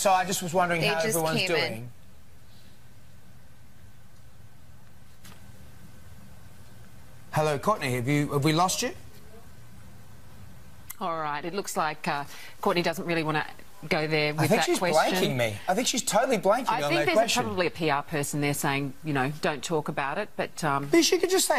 so I just was wondering They how everyone's doing. in. Hello, Kourtney. Have you have we lost you? All right. It looks like uh, Kourtney doesn't really want to go there with I think she's question. blanking me. I think she's totally blanking I on think there's probably a PR person there saying, you know, don't talk about it. But um, But she could just say